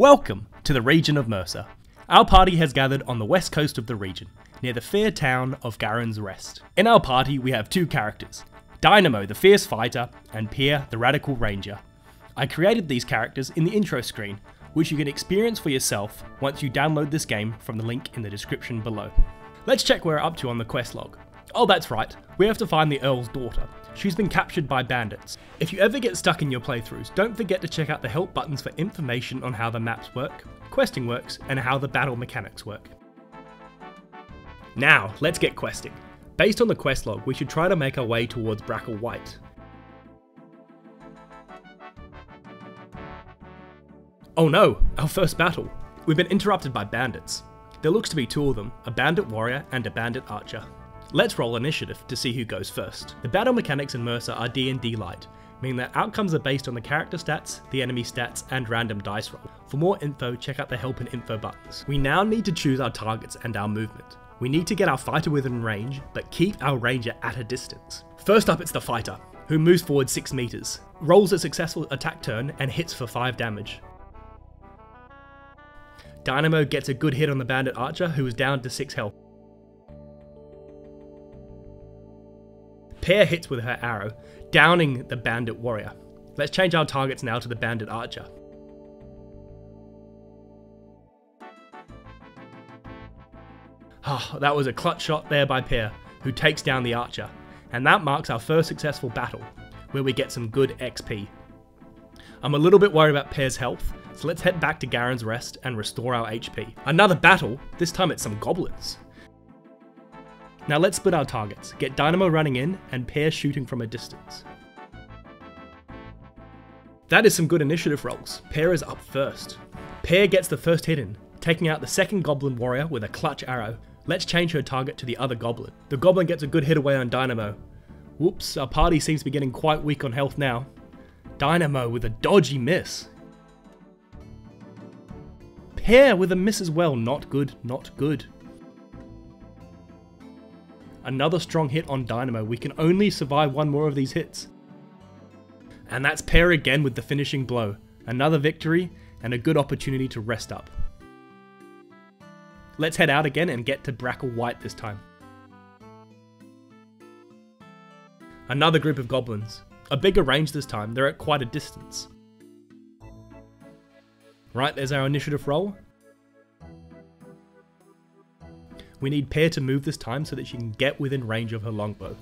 Welcome to the region of Mercer. Our party has gathered on the west coast of the region, near the fair town of Garen's Rest. In our party, we have two characters Dynamo, the fierce fighter, and Pear, the radical ranger. I created these characters in the intro screen, which you can experience for yourself once you download this game from the link in the description below. Let's check where we're up to on the quest log. Oh, that's right, we have to find the Earl's daughter. She's been captured by bandits. If you ever get stuck in your playthroughs, don't forget to check out the help buttons for information on how the maps work, questing works, and how the battle mechanics work. Now, let's get questing. Based on the quest log, we should try to make our way towards Brackle White. Oh no, our first battle. We've been interrupted by bandits. There looks to be two of them, a bandit warrior and a bandit archer. Let's roll initiative to see who goes first. The battle mechanics in Mercer are D&D light, meaning that outcomes are based on the character stats, the enemy stats, and random dice roll. For more info, check out the help and info buttons. We now need to choose our targets and our movement. We need to get our fighter within range, but keep our ranger at a distance. First up it's the fighter, who moves forward 6 meters, rolls a successful attack turn and hits for 5 damage. Dynamo gets a good hit on the bandit archer who is down to 6 health. Pear hits with her arrow, downing the bandit warrior. Let's change our targets now to the bandit archer. Ah, oh, that was a clutch shot there by Pear, who takes down the archer, and that marks our first successful battle, where we get some good XP. I'm a little bit worried about Pear's health, so let's head back to Garen's Rest and restore our HP. Another battle, this time it's some goblins. Now let's split our targets, get Dynamo running in and Pear shooting from a distance. That is some good initiative rolls. Pear is up first. Pear gets the first hit in, taking out the second Goblin Warrior with a clutch arrow. Let's change her target to the other Goblin. The Goblin gets a good hit away on Dynamo. Whoops, our party seems to be getting quite weak on health now. Dynamo with a dodgy miss. Pear with a miss as well, not good, not good. Another strong hit on Dynamo. We can only survive one more of these hits. And that's Pear again with the finishing blow. Another victory and a good opportunity to rest up. Let's head out again and get to Brackle White this time. Another group of goblins. A bigger range this time, they're at quite a distance. Right, there's our initiative roll. We need Pear to move this time so that she can get within range of her longbow.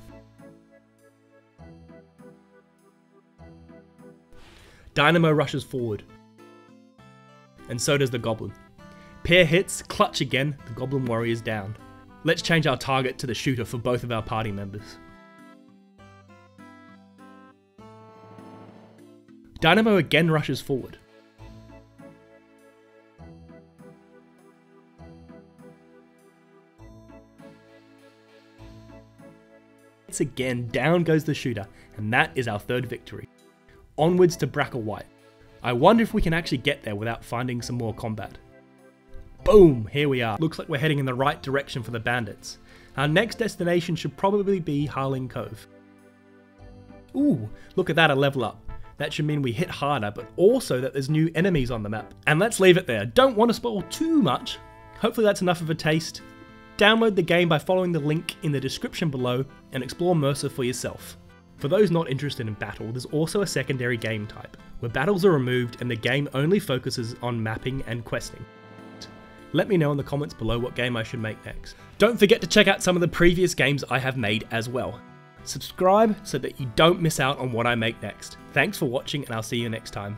Dynamo rushes forward. And so does the Goblin. Pear hits, clutch again, the Goblin Warrior is down. Let's change our target to the shooter for both of our party members. Dynamo again rushes forward. Again, down goes the shooter, and that is our third victory. Onwards to Brackle White. I wonder if we can actually get there without finding some more combat. Boom, here we are. Looks like we're heading in the right direction for the bandits. Our next destination should probably be Harling Cove. Ooh, look at that, a level up. That should mean we hit harder, but also that there's new enemies on the map. And let's leave it there. Don't want to spoil too much. Hopefully that's enough of a taste. Download the game by following the link in the description below and explore Mercer for yourself. For those not interested in battle, there's also a secondary game type, where battles are removed and the game only focuses on mapping and questing. Let me know in the comments below what game I should make next. Don't forget to check out some of the previous games I have made as well. Subscribe so that you don't miss out on what I make next. Thanks for watching and I'll see you next time.